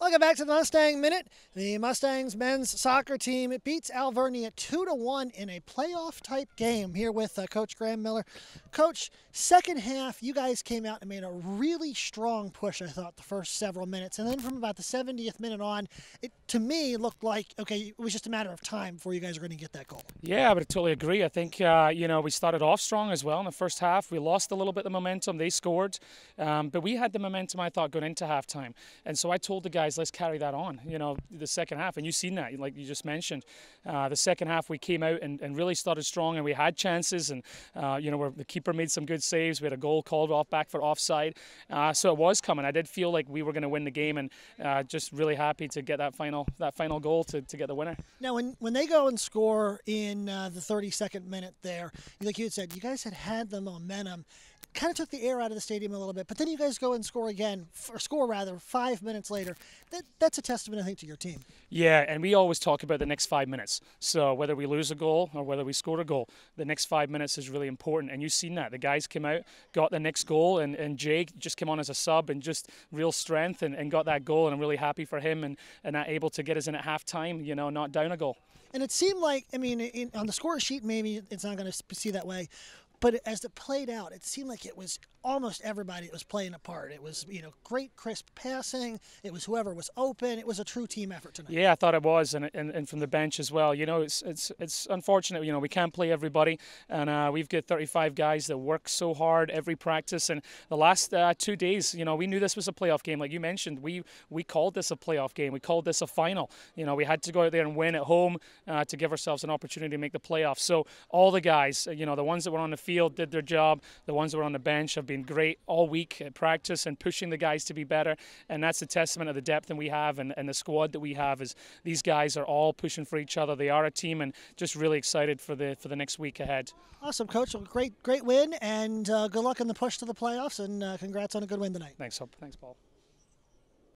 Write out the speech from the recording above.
Welcome back to the Mustang Minute. The Mustangs men's soccer team beats Alvernia two to one in a playoff type game. Here with uh, Coach Graeme Millar. Coach, second half, you guys came out and made a really strong push. I thought the first several minutes, and then from about the 70th minute on, it to me looked like okay, it was just a matter of time before you guys were going to get that goal. Yeah, I would totally agree. I think uh, you know we started off strong as well in the first half. We lost a little bit of momentum. They scored, um, but we had the momentum. I thought going into halftime, and so I told the guys guys, let's carry that on. You know, the second half, and you've seen that, like you just mentioned. Uh, the second half, we came out and, and, really started strong, and we had chances, and uh, you know, the keeper made some good saves. We had a goal called off back for offside, uh, so it was coming. I did feel like we were going to win the game, and uh, just really happy to get that final that final goal to, to get the winner. Now, when when they go and score in uh, the 32nd minute, there, like you had said, you guys had had the momentum kind of took the air out of the stadium a little bit. But then you guys go and score again, or score rather, five minutes later. That, that's a testament, I think, to your team. Yeah, and we always talk about the next five minutes. So whether we lose a goal or whether we score a goal, the next five minutes is really important. And you've seen that. The guys came out, got the next goal, and, and Jake just came on as a sub and just real strength and, and got that goal. And I'm really happy for him and, and that able to get us in at halftime, you know, not down a goal. And it seemed like, I mean, in, on the score sheet, maybe it's not going to see that way. But as it played out, it seemed like it was almost everybody that was playing a part. It was, you know, great crisp passing. It was whoever was open. It was a true team effort tonight. Yeah, I thought it was, and, and, and from the bench as well. You know, it's it's it's unfortunate. You know, we can't play everybody, and uh, we've got 35 guys that work so hard every practice. And the last uh, two days, you know, we knew this was a playoff game, like you mentioned. We we called this a playoff game. We called this a final. You know, we had to go out there and win at home uh, to give ourselves an opportunity to make the playoffs. So all the guys, you know, the ones that were on the field did their job. The ones that were on the bench have been great all week at practice and pushing the guys to be better. And that's a testament of the depth that we have and, and the squad that we have. Is these guys are all pushing for each other. They are a team, and just really excited for the for the next week ahead. Awesome, coach. Well, great great win, and uh, good luck in the push to the playoffs. And uh, congrats on a good win tonight. Thanks, thanks, Paul.